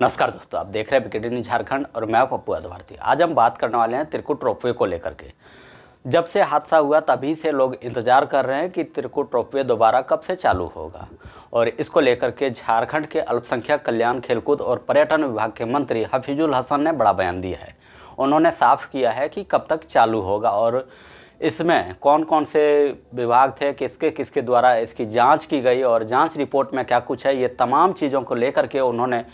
नमस्कार दोस्तों, आप देख रहे हैं न्यूज़ झारखंड और मैं पप्पू भारती आज हम बात करने वाले हैं त्रिकुट रोपवे को लेकर के। जब से हादसा हुआ तभी से लोग इंतज़ार कर रहे हैं कि त्रिकुट रोपवे दोबारा कब से चालू होगा। और इसको लेकर के झारखंड के अल्पसंख्यक कल्याण, खेलकूद और पर्यटन विभाग के मंत्री हफीजुल हसन ने बड़ा बयान दिया है। उन्होंने साफ़ किया है कि कब तक चालू होगा और इसमें कौन कौन से विभाग थे, किसके किसके द्वारा इसकी जाँच की गई और जाँच रिपोर्ट में क्या कुछ है, ये तमाम चीज़ों को लेकर के उन्होंने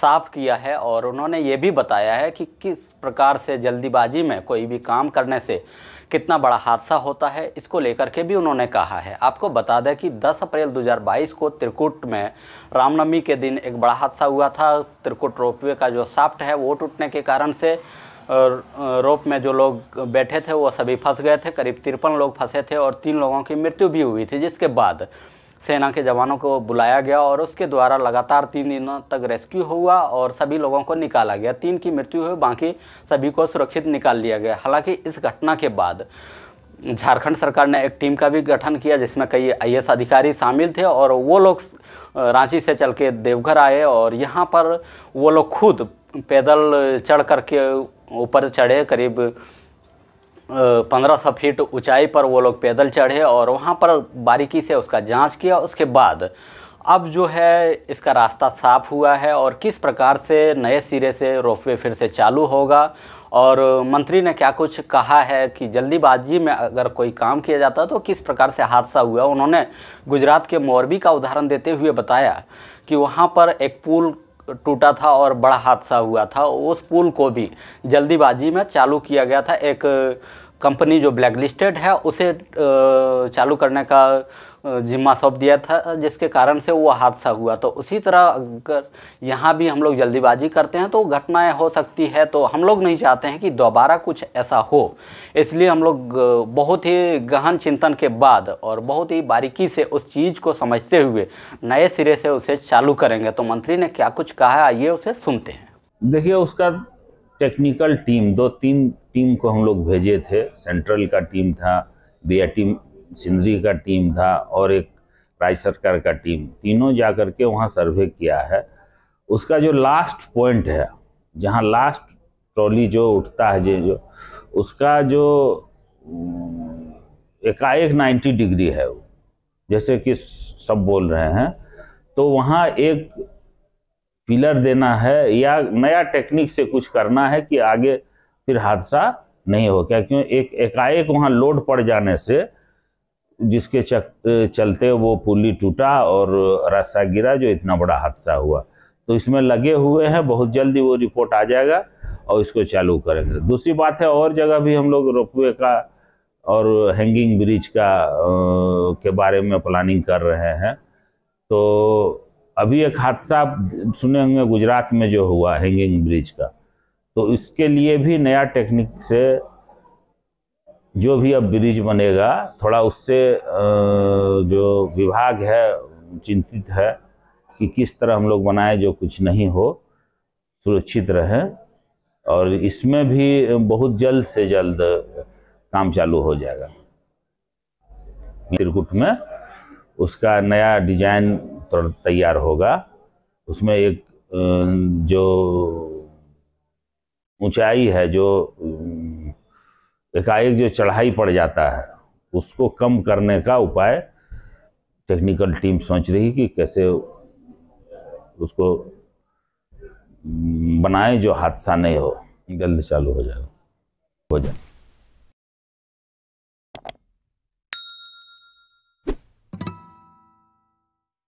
साफ़ किया है और उन्होंने ये भी बताया है कि किस प्रकार से जल्दीबाजी में कोई भी काम करने से कितना बड़ा हादसा होता है, इसको लेकर के भी उन्होंने कहा है। आपको बता दें कि 10 अप्रैल 2022 को त्रिकुट में रामनवमी के दिन एक बड़ा हादसा हुआ था। त्रिकुट रोपवे का जो साफ्ट है वो टूटने के कारण से रोप में जो लोग बैठे थे, वो सभी फंस गए थे। करीब तिरपन लोग फंसे थे और तीन लोगों की मृत्यु भी हुई थी, जिसके बाद सेना के जवानों को बुलाया गया और उसके द्वारा लगातार तीन दिनों तक रेस्क्यू हुआ और सभी लोगों को निकाला गया। तीन की मृत्यु हुई, बाकी सभी को सुरक्षित निकाल लिया गया। हालाँकि इस घटना के बाद झारखंड सरकार ने एक टीम का भी गठन किया, जिसमें कई आईएएस अधिकारी शामिल थे और वो लोग रांची से चल के देवघर आए और यहाँ पर वो लोग खुद पैदल चढ़ करके ऊपर चढ़े, करीब पंद्रह सौ फीट ऊंचाई पर वो लोग पैदल चढ़े और वहाँ पर बारीकी से उसका जाँच किया। उसके बाद अब जो है, इसका रास्ता साफ़ हुआ है और किस प्रकार से नए सिरे से रोपवे फिर से चालू होगा और मंत्री ने क्या कुछ कहा है कि जल्दीबाजी में अगर कोई काम किया जाता तो किस प्रकार से हादसा हुआ? उन्होंने गुजरात के मोरबी का उदाहरण देते हुए बताया कि वहाँ पर एक पुल टूटा था और बड़ा हादसा हुआ था। उस पुल को भी जल्दीबाजी में चालू किया गया था। एक कंपनी जो ब्लैक लिस्टेड है, उसे चालू करने का जिम्मा सौंप दिया था, जिसके कारण से वो हादसा हुआ। तो उसी तरह अगर यहाँ भी हम लोग जल्दीबाजी करते हैं तो घटनाएँ हो सकती है तो हम लोग नहीं चाहते हैं कि दोबारा कुछ ऐसा हो। इसलिए हम लोग बहुत ही गहन चिंतन के बाद और बहुत ही बारीकी से उस चीज़ को समझते हुए नए सिरे से उसे चालू करेंगे। तो मंत्री ने क्या कुछ कहा आइए उसे सुनते हैं। देखिए, उसका टेक्निकल टीम दो तीन टीम को हम लोग भेजे थे। सेंट्रल का टीम था बी टीम सिंदरी का टीम था और एक राज्य सरकार का टीम। तीनों जा कर के वहाँ सर्वे किया है। उसका जो लास्ट पॉइंट है जहाँ लास्ट ट्रॉली जो उठता है जो, जो उसका जो एकाएक 90 डिग्री है वो। जैसे कि सब बोल रहे हैं तो वहाँ एक पिलर देना है या नया टेक्निक से कुछ करना है कि आगे फिर हादसा नहीं हो क्या? क्यों? एक एकाएक वहाँ लोड पड़ जाने से जिसके चक, चलते वो पुली टूटा और रास्ता गिरा जो इतना बड़ा हादसा हुआ। तो इसमें लगे हुए हैं बहुत जल्दी वो रिपोर्ट आ जाएगा और इसको चालू करेंगे। दूसरी बात है और जगह भी हम लोग रोपवे का और हैंगिंग ब्रिज का के बारे में प्लानिंग कर रहे हैं। तो अभी एक हादसा सुने होंगे गुजरात में जो हुआ हैंगिंग ब्रिज का। तो इसके लिए भी नया टेक्निक से जो भी अब ब्रिज बनेगा, थोड़ा उससे जो विभाग है, चिंतित है कि किस तरह हम लोग बनाए जो कुछ नहीं हो, सुरक्षित रहे, और इसमें भी बहुत जल्द से जल्द काम चालू हो जाएगा। त्रिकुट में उसका नया डिज़ाइन तैयार होगा। उसमें एक जो ऊंचाई है, जो, एकाएक जो चढ़ाई पड़ जाता है, उसको कम करने का उपाय टेक्निकल टीम सोच रही कि कैसे उसको, बनाए जो हादसा नहीं हो, जल्द चालू हो जाएगा हो जाए।